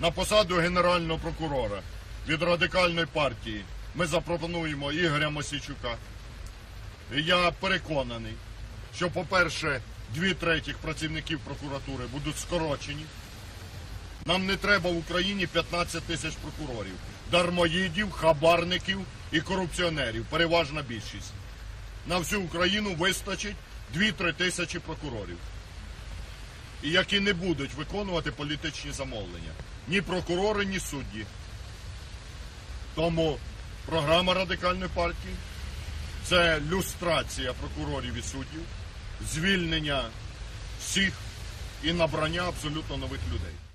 На посаду генерального прокурора від радикальної партії ми запропонуємо Ігоря Мосійчука. І я переконаний, що, по-перше, дві третіх працівників прокуратури будуть скорочені. Нам не треба в Україні 15 тисяч прокурорів, дармоїдів, хабарників і корупціонерів. Переважна більшість. На всю Україну вистачить 2-3 тисячі прокурорів, і які не будуть виконувати політичні замовлення. Ні прокурори, ні судді. Тому програма радикальної партії це люстрація прокурорів і суддів, звільнення всіх і набрання абсолютно нових людей.